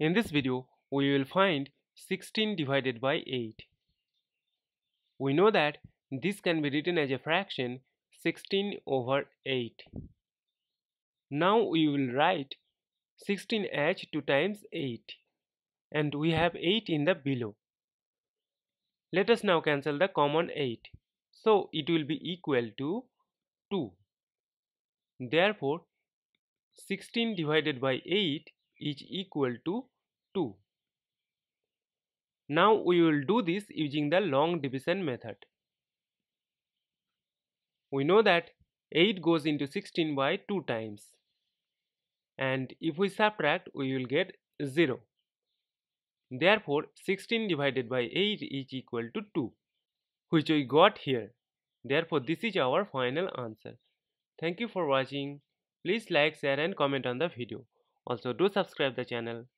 In this video, we will find 16 divided by 8. We know that this can be written as a fraction 16 over 8. Now we will write 16 as 2 times 8 and we have 8 in the below. Let us now cancel the common 8. So it will be equal to 2. Therefore 16 divided by 8 is equal to 2. Now we will do this using the long division method. We know that 8 goes into 16 by 2 times and if we subtract we will get 0. Therefore 16 divided by 8 is equal to 2 which we got here. Therefore this is our final answer. Thank you for watching. Please like, share and comment on the video. Also do subscribe the channel.